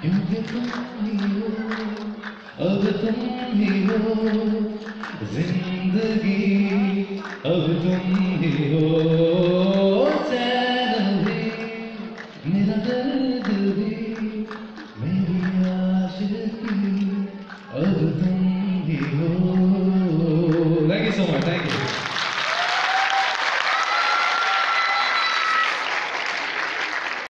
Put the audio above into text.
क्योंकि तुम ही हो अब तुम ही हो ज़िंदगी अब तुम ही हो चैन भी मेरा दर्द भी मेरी आशिकी अब तुम ही हो thank you so much thank you